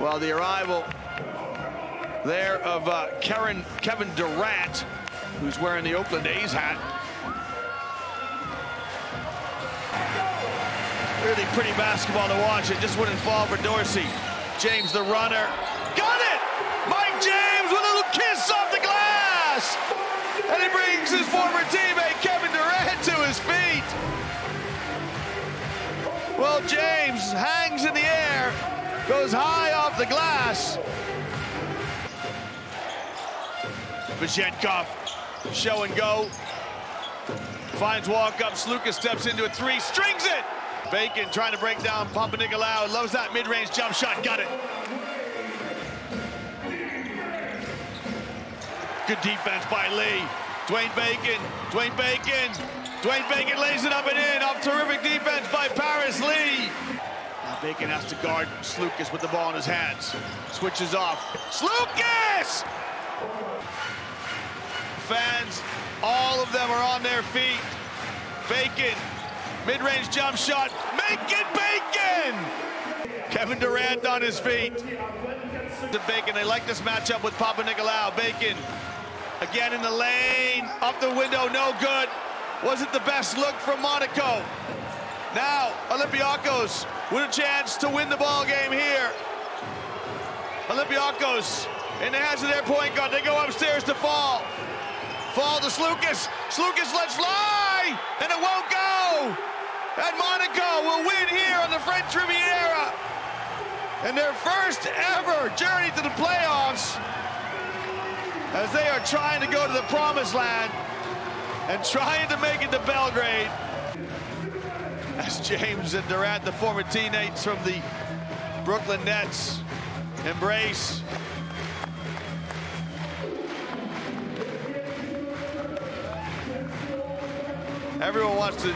Well, the arrival there of uh, Karen, Kevin Durant, who's wearing the Oakland A's hat. Really pretty basketball to watch. It just wouldn't fall for Dorsey. James the runner. Got it! Mike James with a little kiss off the glass! And he brings his former teammate Kevin Durant to his feet. Well, James hangs in the air, goes high off the glass. Vezenkov, show and go. Finds Walkup, Sluka steps into a three, strings it! Bacon trying to break down Papanikolaou, loves that mid-range jump shot, got it. Good defense by Lee. Dwayne Bacon, Dwayne Bacon, Dwayne Bacon lays it up and in off terrific defense by. Now Bacon has to guard Sloukas with the ball in his hands. Switches off. Sloukas! Fans, all of them are on their feet. Bacon, mid-range jump shot. Make it Bacon! Kevin Durant on his feet. To Bacon, they like this matchup with Papanikolaou. Bacon, again in the lane, up the window, no good. Wasn't the best look from Monaco. Now, Olympiacos with a chance to win the ball game here. Olympiacos in the hands of their point guard. They go upstairs to Fall. Fall to Sloukas. Sloukas lets fly, and it won't go. And Monaco will win here on the French Riviera. And their first ever journey to the playoffs as they are trying to go to the promised land and trying to make it to Belgrade. James and Durant, the former teammates from the Brooklyn Nets, embrace. Everyone wants to